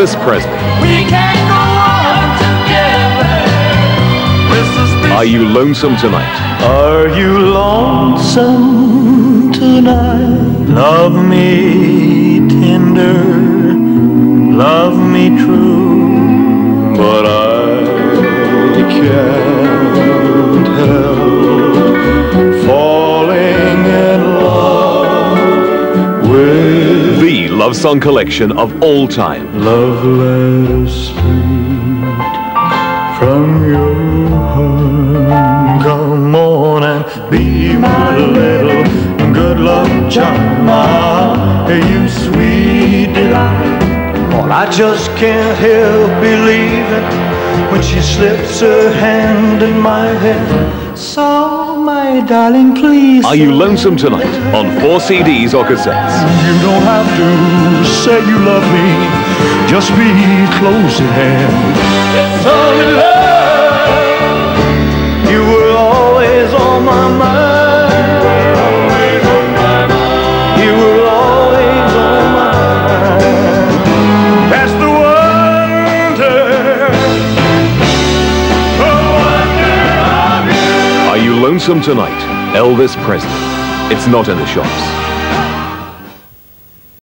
Elvis Presley. We can go on together. Are you lonesome tonight? Are you lonesome tonight? Love me tender, love me true, Love song collection of all time. love letters sweet from your. Come on and be my little good luck charm. You sweet delight. Oh, I just can't help believing when she slips her hand in my hand. So, my darling, please. Are you lonesome tonight? On four CDs or cassettes. You don't have to say you love me. Just be close at hand. Tell me Lonesome Tonight, Elvis Presley. It's not in the shops.